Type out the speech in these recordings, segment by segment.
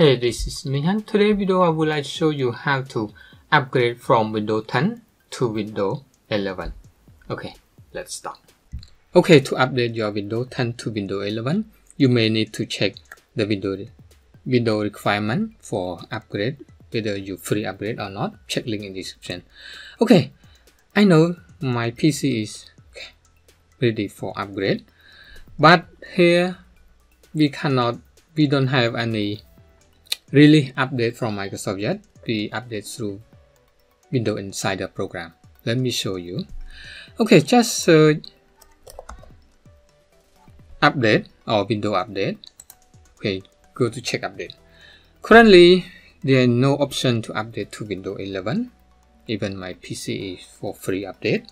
Hey, this is Meng Hann. Today video I would like to show you how to upgrade from Windows 10 to Windows 11. Okay, let's start. Okay, to update your Windows 10 to Windows 11, you may need to check the window, window requirement for upgrade, whether you free upgrade or not. Check link in description. Okay, I know my PC is ready for upgrade, but here we cannot, we don't have any really update from Microsoft yet. We update through Windows Insider program. Let me show you. Okay, just search update or window update. Okay, go to check update. Currently, there no option to update to Windows 11. Even my PC is for free update.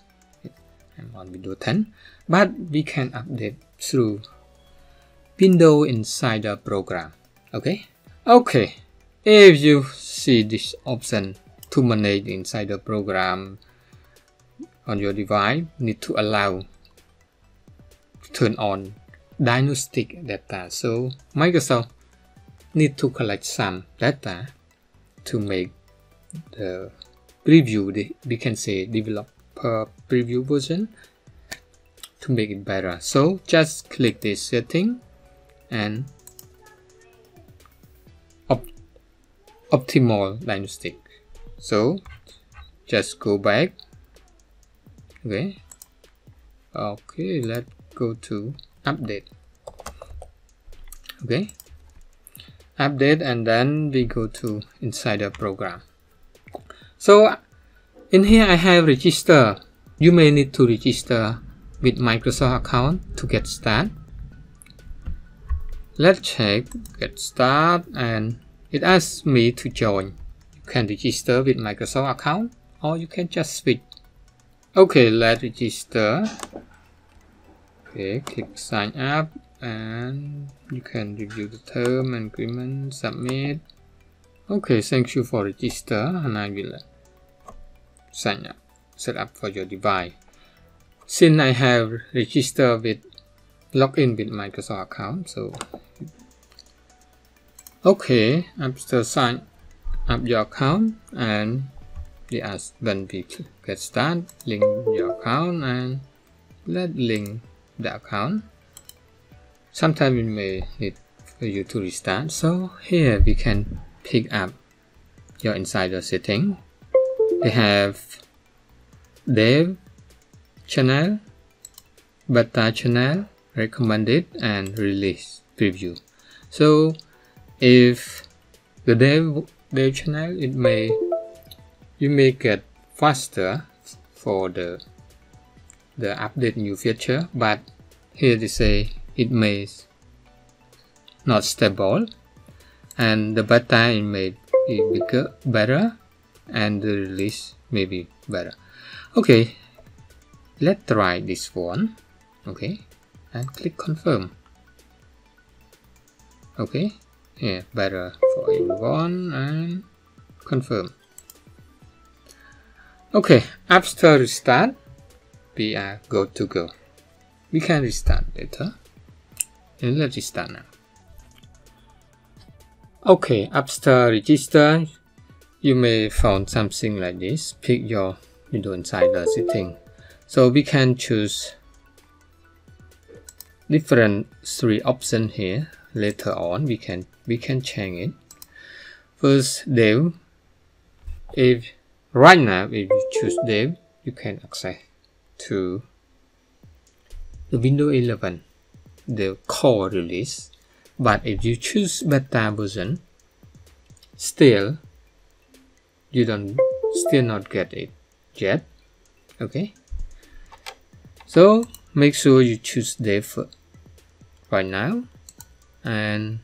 I'm on Windows 10, but we can update through Windows Insider program. Okay, Okay, if you see this option to manage inside the program on your device, need to allow turn on diagnostic data. So Microsoft need to collect some data to make the preview, we can say developer preview version to make it better. So just click this setting and optional diagnostic so just go back. Okay. Okay let's go to update. Okay. Update and then we go to insider program. So in here I have register. You may need to register with Microsoft account to get start let's check get start and it asks me to join. You can register with Microsoft account or you can just switch. Okay, let's register. Okay, click sign up and you can review the term and agreement, submit. Okay, thank you for register and I will sign up, set up for your device. Since I have registered with login with Microsoft account, so Okay, after sign up your account and the ask when we get started, link your account and let link the account. Sometimes we may need for you to restart. So here we can pick up your insider setting. They have dev channel, beta channel, recommended and release preview. So if the dev, dev channel it may you may get faster for the the update new feature but here they say it may not stable and the beta it may be bigger better and the release may be better. Okay let's try this one. Okay and click confirm. Okay yeah better for everyone and confirm. Okay after restart we are good to go we can restart later. And let's restart now. Okay after register. You may find something like this. Pick your window insider setting so we can choose different three options here later on we can we can change it. First dev. If right now if you choose dev you can access to the windows 11 the core release. But if you choose beta version still you don't still not get it yet. Okay? So make sure you choose dev right now and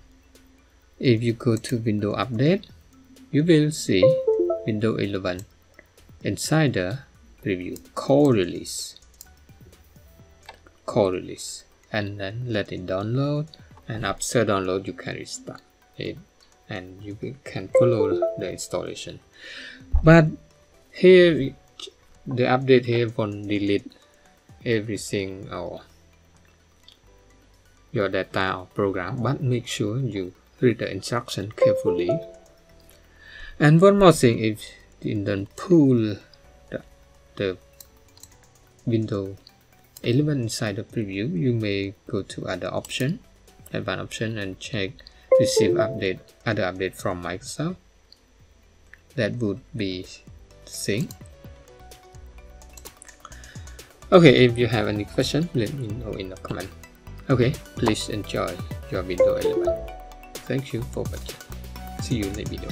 if you go to window update you will see window 11 insider preview core release. Core release. And then let it download. And after download you can restart it. And you can follow the installation. But here the update here won't delete everything or your data or program but make sure you read the instruction carefully. And one more thing if you don't pull the, the window element inside the preview you may go to other option advanced option and check receive update other update from Microsoft. That would be thing. Okay if you have any question let me know in the comment okay please enjoy your video element. Thank you for watching. See you in the video